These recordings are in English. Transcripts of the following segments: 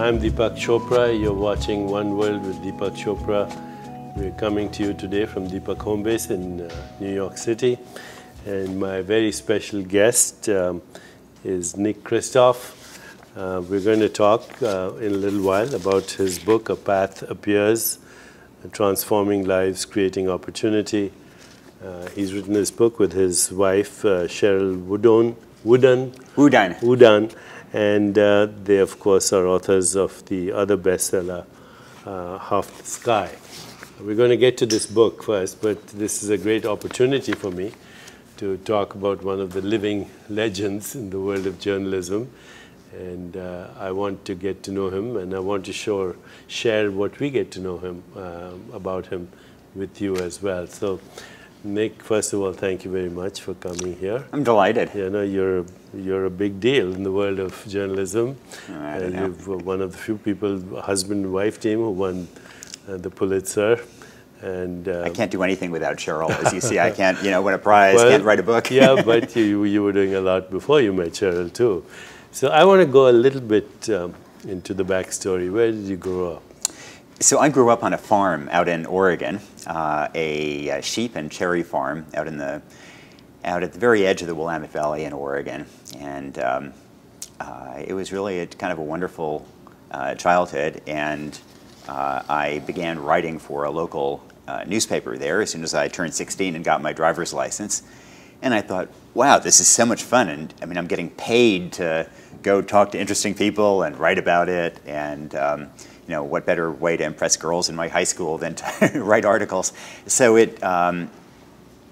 I'm Deepak Chopra. You're watching One World with Deepak Chopra. We're coming to you today from Deepak Home Base in uh, New York City. And my very special guest um, is Nick Kristof. Uh, we're going to talk uh, in a little while about his book, A Path Appears Transforming Lives, Creating Opportunity. Uh, he's written this book with his wife, uh, Cheryl Woodon, Woodan. Woodan. Woodan. And uh, they, of course, are authors of the other bestseller, uh, Half the Sky. We're going to get to this book first, but this is a great opportunity for me to talk about one of the living legends in the world of journalism. And uh, I want to get to know him, and I want to show, share what we get to know him um, about him with you as well. So, Nick, first of all, thank you very much for coming here. I'm delighted. You know, you're you're a big deal in the world of journalism. Uh, you're one of the few people, husband and wife team, who won uh, the Pulitzer. And uh, I can't do anything without Cheryl. As you see, I can't, you know, win a prize, well, can't write a book. yeah, but you you were doing a lot before you met Cheryl too. So I want to go a little bit um, into the backstory. Where did you grow up? So I grew up on a farm out in Oregon, uh, a, uh sheep and cherry farm out in the out at the very edge of the Willamette Valley in Oregon, and um, uh, it was really a, kind of a wonderful uh, childhood. And uh, I began writing for a local uh, newspaper there as soon as I turned 16 and got my driver's license. And I thought, wow, this is so much fun. And I mean, I'm getting paid to go talk to interesting people and write about it. And, um, you know, what better way to impress girls in my high school than to write articles? So it, um,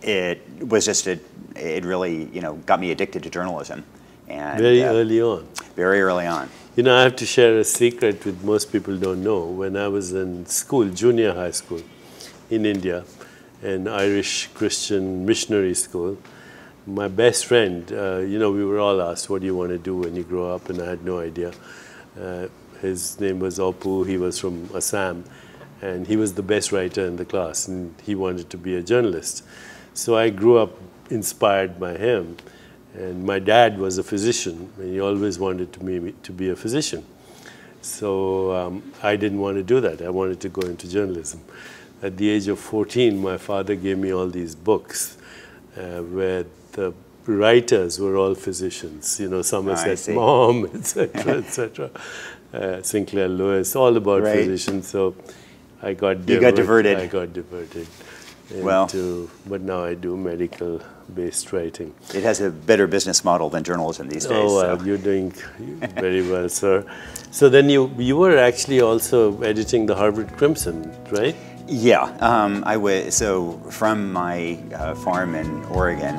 it was just, a, it really, you know, got me addicted to journalism. And Very uh, early on. very early on. You know, I have to share a secret with most people don't know. When I was in school, junior high school in India, an Irish Christian missionary school, my best friend, uh, you know, we were all asked, what do you want to do when you grow up? And I had no idea. Uh, his name was Opu, he was from Assam, and he was the best writer in the class, and he wanted to be a journalist. So I grew up inspired by him. And my dad was a physician, and he always wanted to me to be a physician. So um, I didn't want to do that. I wanted to go into journalism. At the age of 14, my father gave me all these books uh, where the writers were all physicians. You know, Somerset. Maugham, etc., etc. Uh, Sinclair Lewis, all about Right. physicians. So I got You got diverted. I got diverted. Well. But now I do medical-based writing. It has a better business model than journalism these days. Oh, so. well, you're doing very well, sir. So then you you were actually also editing the Harvard Crimson, right? Yeah, um, I was so from my uh, farm in Oregon.